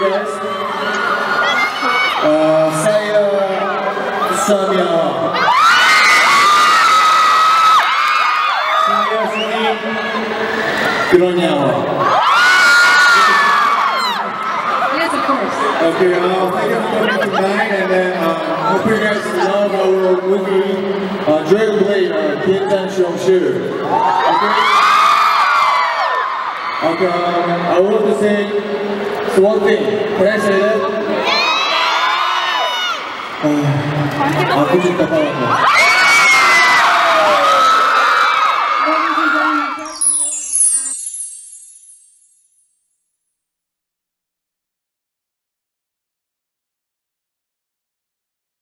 you guys. Uh, say, uh, some y'all. Yes, of course. Okay, uh, thank you for tonight, and then, uh, hope you guys love our movie, uh, Dragon Blade, uh, Kid Tan Show Shooter. Okay? Okay, um, I want to say one Did I say that? Yeah! Uh, aku cinta.